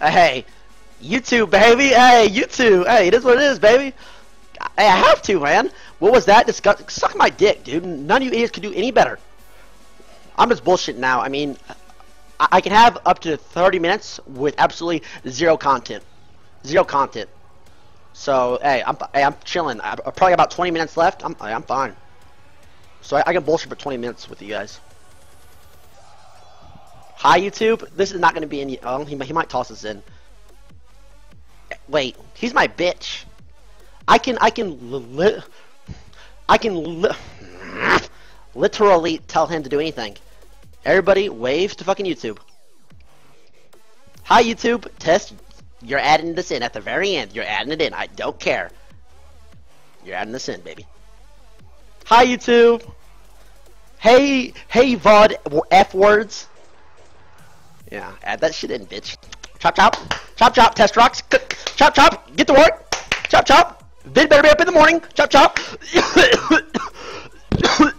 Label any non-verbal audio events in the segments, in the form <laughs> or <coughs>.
Hey, YouTube, baby. Hey, YouTube. Hey, it is what it is, baby. Hey, I have to, man. What was that? Disgust Suck my dick, dude. None of you idiots could do any better. I'm just bullshit now. I mean, I, I can have up to 30 minutes with absolutely zero content. Zero content. So, hey, I'm, hey, I'm chilling. I, I probably about 20 minutes left. I'm, I'm fine. So I, I can bullshit for 20 minutes with you guys. Hi, YouTube. This is not going to be in. Oh, he, he might toss us in. Wait, he's my bitch. I can, I can, li I can li literally tell him to do anything. Everybody, wave to fucking YouTube. Hi, YouTube. Test. You're adding this in at the very end. You're adding it in. I don't care. You're adding this in, baby. Hi, YouTube. Hey, hey, VOD F words. Yeah, add that shit in, bitch. Chop, chop. Chop, chop. Test rocks. Chop, chop. Get to work. Chop, chop. Vid better be up in the morning. Chop, chop. <coughs>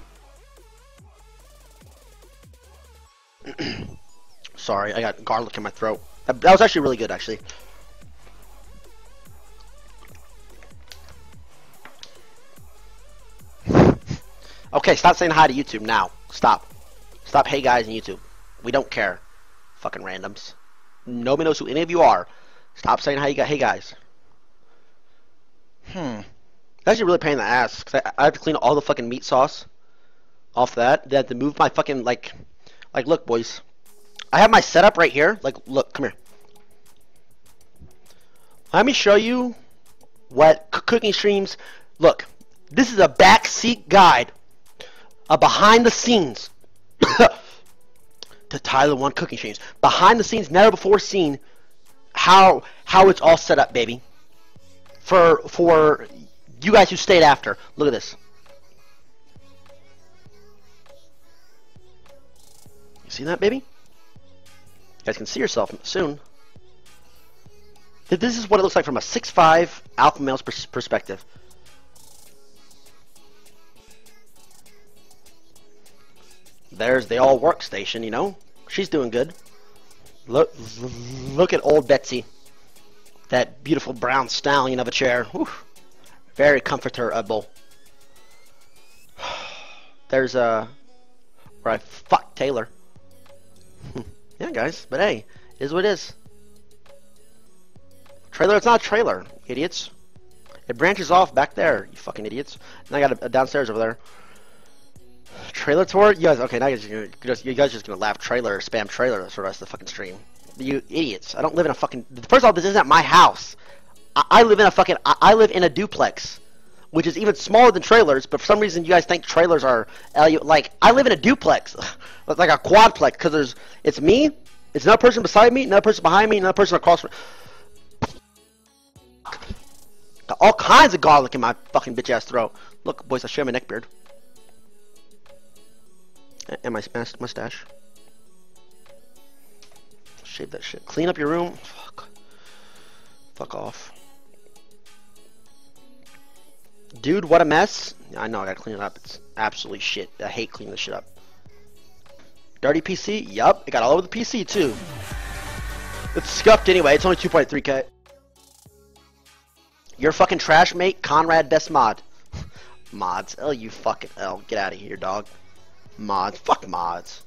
Sorry, I got garlic in my throat. That, that was actually really good, actually. Okay, stop saying hi to YouTube now. Stop. Stop hey guys on YouTube. We don't care. Fucking randoms. Nobody knows who any of you are. Stop saying how you got hey guys. Hmm. That's actually really pain in the ass. Cause I, I have to clean all the fucking meat sauce off that. They have to move my fucking like like look boys. I have my setup right here. Like look, come here. Let me show you what cooking streams look. This is a backseat guide a behind the scenes <coughs> <coughs> to Tyler1 cooking streams. Behind the scenes, never before seen how how it's all set up, baby. For for you guys who stayed after. Look at this. You see that, baby? You guys can see yourself soon. This is what it looks like from a 6'5 alpha male's perspective. There's the all workstation, you know. She's doing good. Look, look at old Betsy. That beautiful brown stallion of a chair. Whew. Very comfortable. <sighs> There's a uh, where I fuck Taylor. <laughs> yeah, guys. But hey, is what it is. Trailer. It's not a trailer, idiots. It branches off back there, you fucking idiots. And I got a, a downstairs over there. Trailer tour? You guys, okay, now you're just, you guys just gonna laugh trailer, spam trailer for the rest of the fucking stream. You idiots. I don't live in a fucking... First of all, this isn't my house. I, I live in a fucking... I, I, live in a duplex. Which is even smaller than trailers, but for some reason you guys think trailers are... Like, I live in a duplex. <laughs> like a quadplex, because there's... It's me, it's another person beside me, another person behind me, another person across from... Got all kinds of garlic in my fucking bitch-ass throat. Look, boys, I share my neck beard and my mustache. Shave that shit. Clean up your room. Fuck. Fuck off. Dude, what a mess. I know, I gotta clean it up. It's absolutely shit. I hate cleaning this shit up. Dirty PC? Yup. It got all over the PC, too. It's scuffed anyway. It's only 2.3k. You're fucking trash, mate. Conrad, best mod. <laughs> Mods. Oh, you fucking... Oh, get out of here, dog. Mods. Fuck mods.